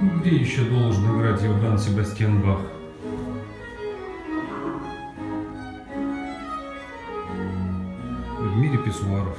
Где еще должен играть Иоганн Себастьян Бах? В мире писсуаров.